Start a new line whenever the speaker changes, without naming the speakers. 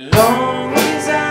Long as I